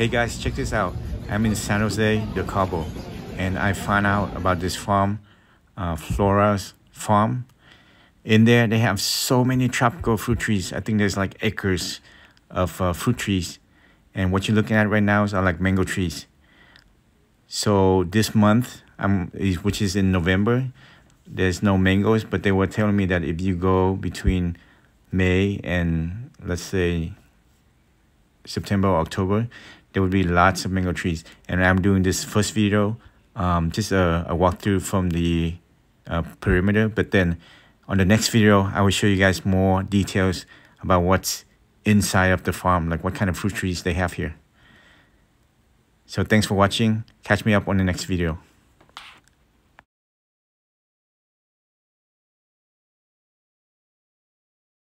Hey guys, check this out. I'm in San Jose de Cabo, and I found out about this farm, uh, Flora's farm. In there, they have so many tropical fruit trees. I think there's like acres of uh, fruit trees, and what you're looking at right now is are like mango trees. So this month, um, which is in November, there's no mangoes, but they were telling me that if you go between May and let's say September or October, there would be lots of mango trees. And I'm doing this first video, um, just a, a walkthrough from the uh, perimeter. But then on the next video, I will show you guys more details about what's inside of the farm, like what kind of fruit trees they have here. So thanks for watching. Catch me up on the next video.